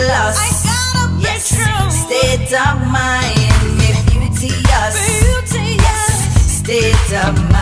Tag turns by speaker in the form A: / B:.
A: jealous. I gotta be yes. true. State of mind, me beauteous. yes, State of mind.